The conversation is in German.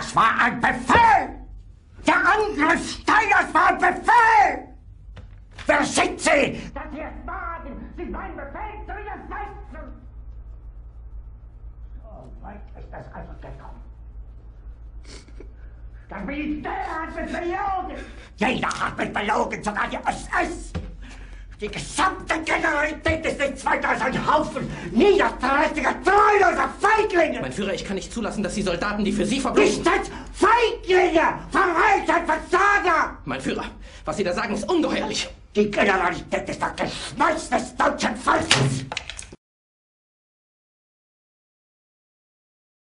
Das war ein Befehl! Der Angriff Steiners war ein Befehl! Wer schickt Sie? Dass Sie es wagen, sich meinen Befehl zu widersetzen! So weit ist es also gekommen. Das Militär hat mich belogen! Jeder hat mich belogen, sogar die SS! Die gesamte Generalität ist nichts weiter als ein Haufen niederträchtiger, treuloser Feiglinge! Mein Führer, ich kann nicht zulassen, dass die Soldaten, die für Sie verblosen... Nicht als Feiglinge! Verreiter, Versager! Mein Führer, was Sie da sagen, ist ungeheuerlich. Die Generalität ist das Geschmeiß des deutschen Volkes!